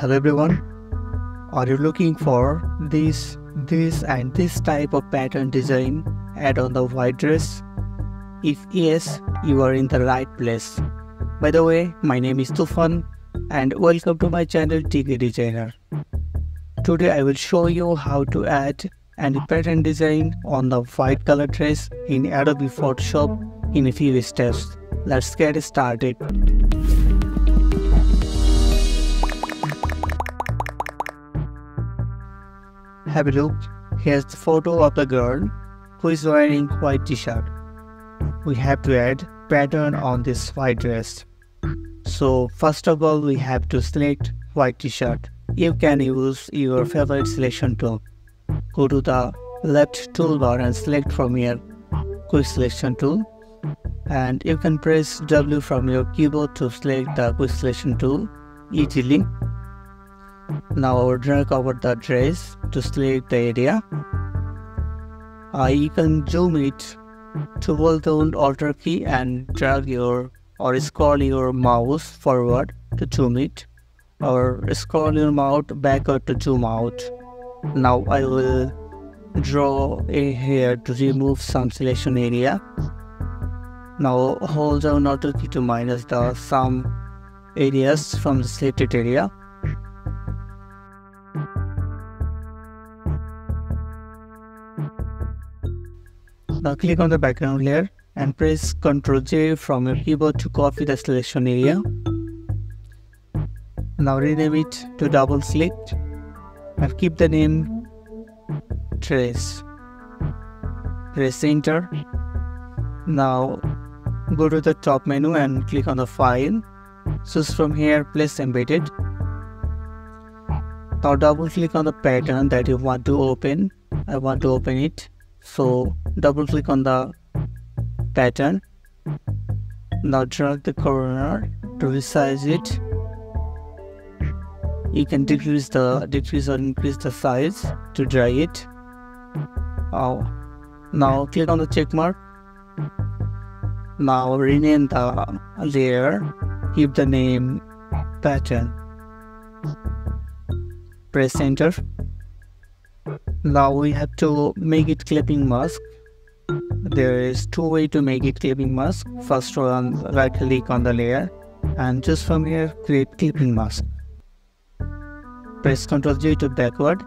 Hello everyone. Are you looking for this, this and this type of pattern design add on the white dress? If yes, you are in the right place. By the way, my name is Tufan and welcome to my channel TK Designer. Today I will show you how to add any pattern design on the white color dress in Adobe Photoshop in a few steps. Let's get started. Have a look. Here's the photo of the girl who is wearing white t-shirt. We have to add pattern on this white dress. So first of all we have to select white t-shirt. You can use your favorite selection tool. Go to the left toolbar and select from here quick selection tool and you can press W from your keyboard to select the quick selection tool easily now drag over the dress to select the area. Uh, you can zoom it to hold down Alt key and drag your or scroll your mouse forward to zoom it or scroll your mouse backward to zoom out. Now I will draw a hair to remove some selection area. Now hold down Alt key to minus the some areas from the selected area. Now click on the background layer and press Ctrl J from your keyboard to copy the selection area. Now rename it to double select and keep the name trace. Press enter. Now go to the top menu and click on the file. Choose from here place embedded. Now double click on the pattern that you want to open. I want to open it. So double click on the pattern. Now drag the corner to resize it. You can decrease the decrease or increase the size to drag it. Oh now click on the check mark. Now rename the layer. Keep the name pattern. Press enter now we have to make it clipping mask. There is two way to make it clipping mask. First one right click on the layer and just from here create clipping mask. Press ctrl j to backward.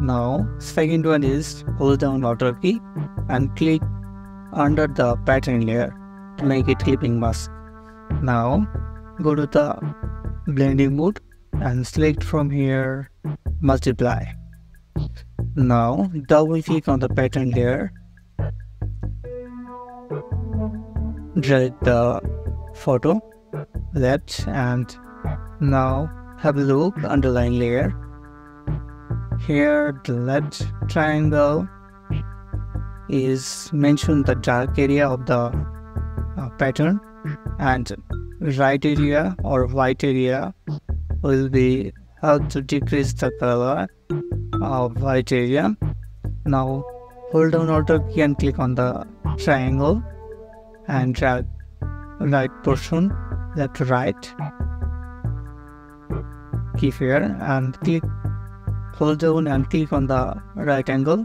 Now second one is hold down Alt key and click under the pattern layer to make it clipping mask. Now go to the blending mode and select from here multiply now double click on the pattern layer drag the photo left and now have a look underline layer. Here the left triangle is mentioned the dark area of the uh, pattern and right area or white area will be how to decrease the color of white area now hold down Alt key and click on the triangle and drag right portion left right. Key here and click hold down and click on the right angle.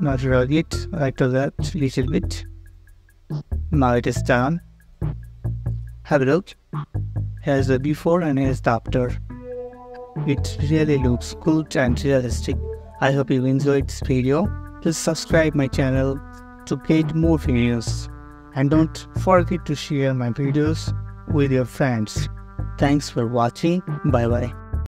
Now drag it right to left little bit. Now it is done. Have a look. Here's the before and here's the after it really looks good and realistic i hope you enjoyed this video Please subscribe my channel to get more videos and don't forget to share my videos with your friends. Thanks for watching. Bye bye.